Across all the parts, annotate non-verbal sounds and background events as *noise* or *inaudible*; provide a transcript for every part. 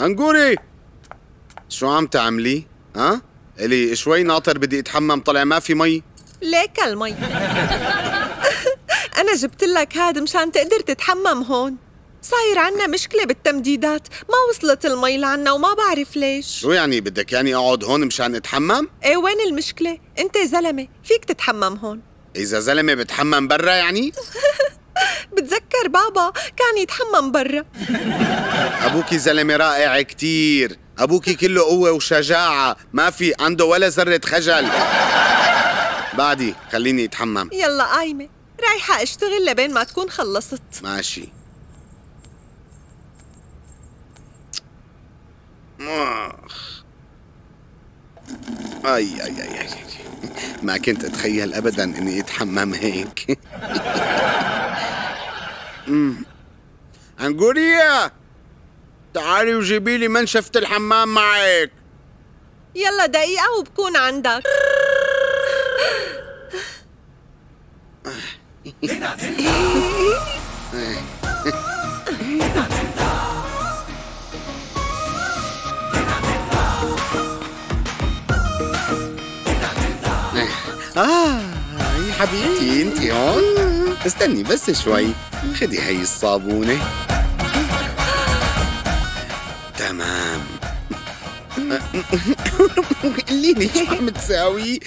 انقوري شو عم تعملي؟ ها؟ إلي شوي ناطر بدي أتحمم طلع ما في مي ليك المي أنا جبت لك هاد مشان تقدر تتحمم هون صاير عنا مشكلة بالتمديدات ما وصلت المي لعنا وما بعرف ليش شو يعني بدك يعني أقعد هون مشان أتحمم؟ إيه وين المشكلة؟ أنت زلمة فيك تتحمم هون إذا زلمة بتحمم برا يعني؟ *laughs* بتذكر بابا كان يتحمم برا. أبوكي زلمة رائع كتير. أبوكي كله قوة وشجاعة. ما في عنده ولا ذرة خجل. بعدي خليني اتحمم يلا قايمة. رايحة أشتغل لبين ما تكون خلصت. ماشي. آخ. أي أي أي أي. ما كنت أتخيل ابدا إني أتحمم هيك. أمم. انقوريا تعالي وجيبي لي منشفة الحمام معك. يلا دقيقة وبكون عندك. *laughs* آه يا حبيبتي انت هون؟ استني بس شوي خدي هي الصابونة تمام قولي لي شو عم تساوي؟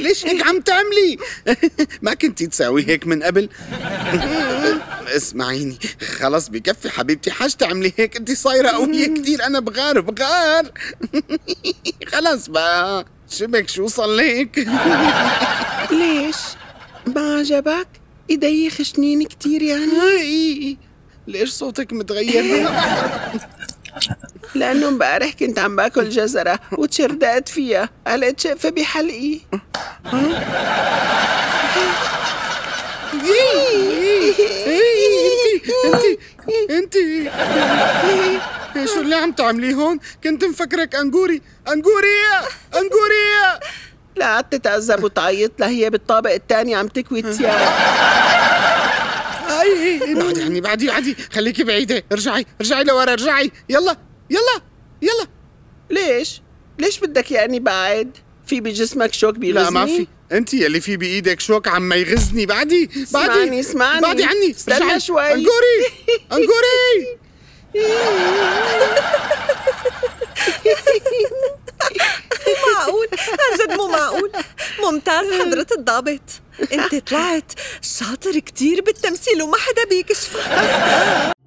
ليش هيك عم تعملي؟ ما كنتي تساوي هيك من قبل؟ اسمعيني خلص بكفي حبيبتي حاج تعملي هيك انت صايرة قوية كثير أنا بغار بغار خلص بقى شبك شو صليك؟ ليش؟ ما عجبك؟ إيدي خشنين كتير يعني هاي ليش صوتك متغير؟ *laughs* لأنه امبارح كنت عم باكل جزرة وتشردقت فيها قلت شقفة بحلقي انت انت انت شو اللي عم تعمليه هون؟ كنت مفكرك انقوري انقورية انقورية لا قعدت تتعذب وتعيط لها هي بالطابق الثاني عم تكوي تياب أي بعدي عني بعدي بعدي. خليكي بعيدة. ارجعي ارجعي لورا ارجعي. يلا يلا يلا. ليش؟ ليش بدك يعني بعد؟ في بجسمك شوك بيغزني؟ لا ما في. انت يلي في بإيدك شوك عم يغزني. بعدي بعدي. اسمعني اسمعني. بعدي عني. استنى. شوي. أنقوري *laughs* أنقوري. *laughs* معقول ممتاز حضرة الضابط. أنت طلعت شاطر كتير بالتمثيل وما حدا بيكشفك